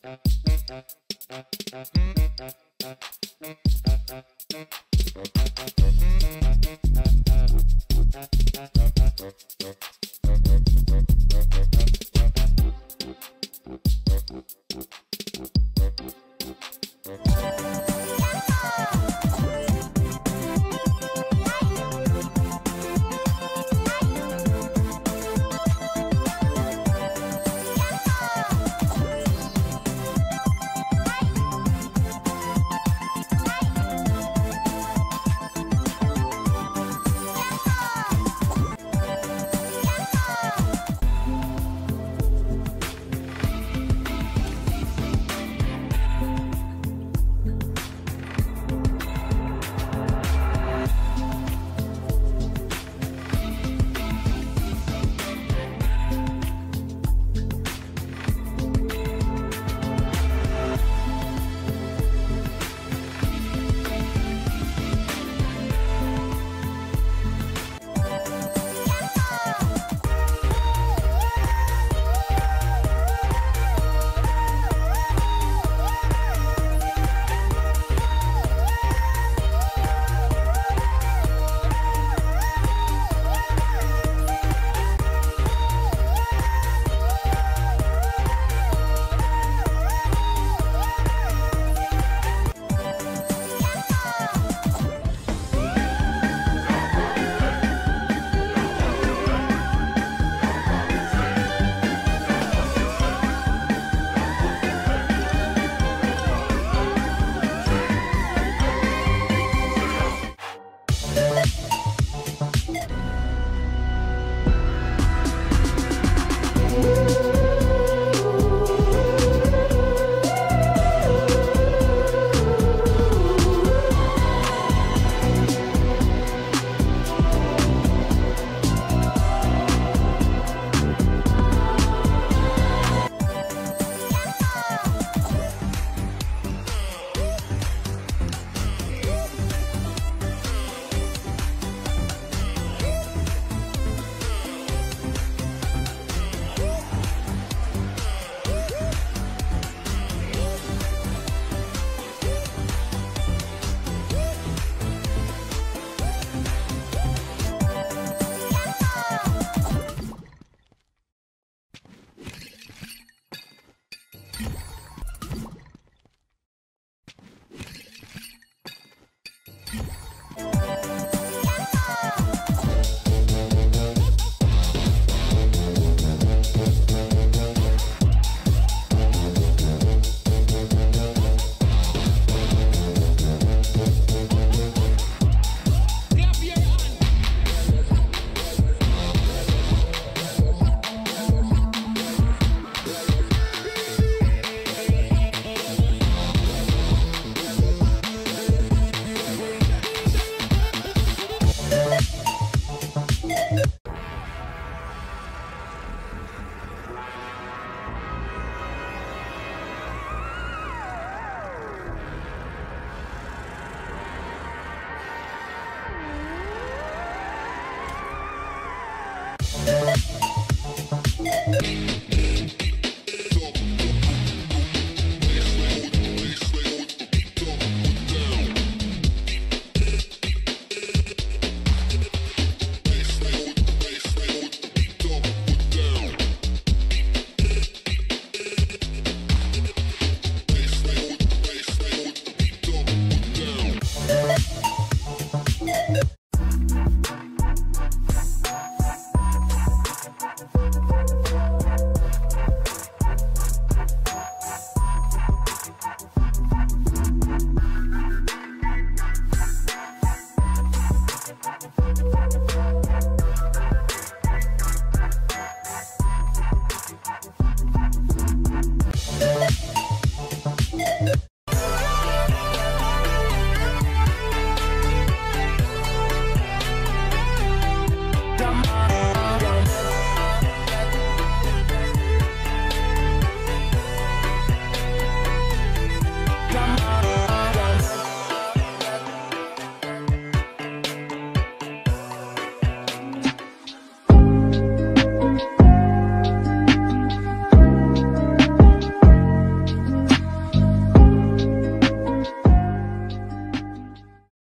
Thank you. Bye.